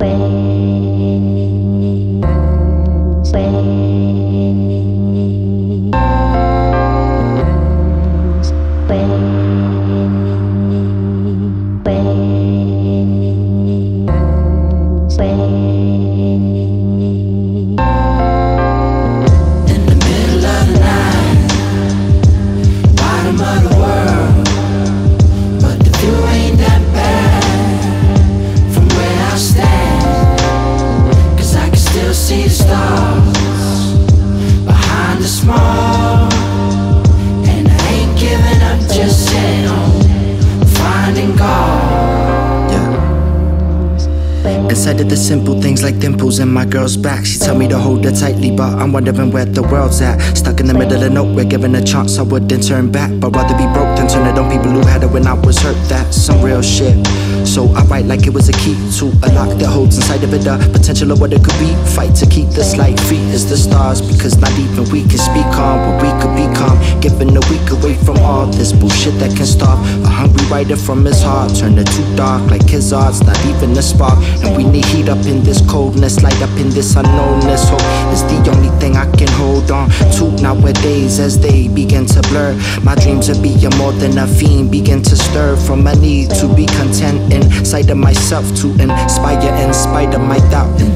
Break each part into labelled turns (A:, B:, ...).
A: In
B: Inside of the simple things like dimples in my girl's back. She tell me to hold her tightly, but I'm wondering where the world's at. Stuck in the middle of nowhere, given a chance I wouldn't turn back. But rather be broke than turn it on people who had it when I was hurt. That's some real shit. So I write like it was a key to a lock that holds inside of it the potential of what it could be. Fight to keep the slight feet as the stars, because not even we can speak on what we could become. Giving a week away from all this bullshit that can stop. A hungry writer from his heart, turn it too dark like his arts, not even a spark. And we need heat up in this coldness, light up in this unknownness. Hope is the only thing I can hold on to nowadays as they begin to blur. My dreams of being more than a fiend begin to stir from a need to be content inside of myself to inspire in spite of my doubt.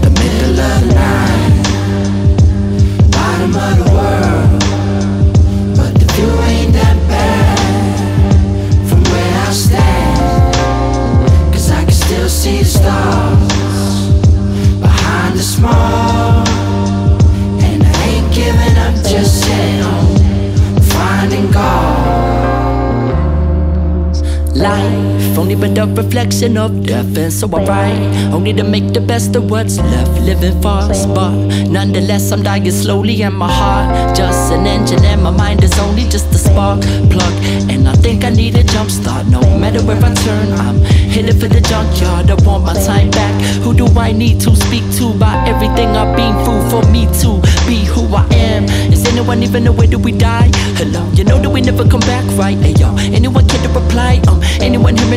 C: Life only but a reflection of death, and so I write only to make the best of what's left. Living fast, but nonetheless, I'm dying slowly, and my heart just an engine, and my mind is only just a spark plug. And I think I need a jump start. No matter where I turn, I'm headed for the junkyard. I want my time back. Who do I need to speak to about everything I've been through for me to be who I am? Is anyone even know where do we die? Hello, you know that we never come back, right? Hey yo, anyone care to reply?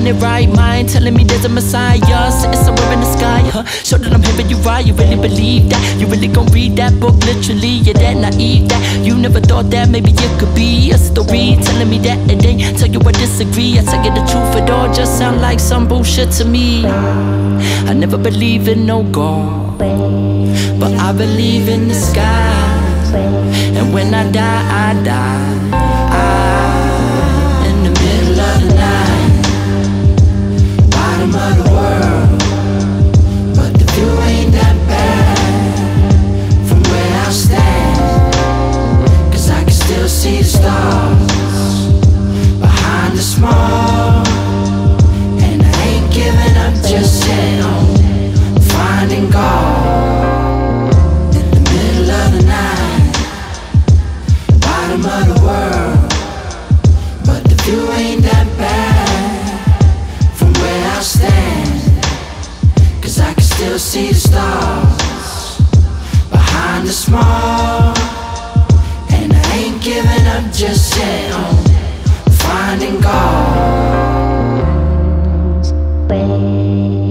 C: Anyone it right? Mind telling me there's a messiah sitting somewhere in the sky, huh? Show that I'm here hearing you right. You really believe that? You really gon' read that book literally? You're that naive that you never thought that maybe it could be a story telling me that it ain't. Tell you I disagree. I tell you the truth, it all just sound like some bullshit to me. I never believe in no God, but I believe in the sky. And when I die, I die.
A: See the stars behind the small. And I ain't giving up just yet on finding God.
D: Gratitude.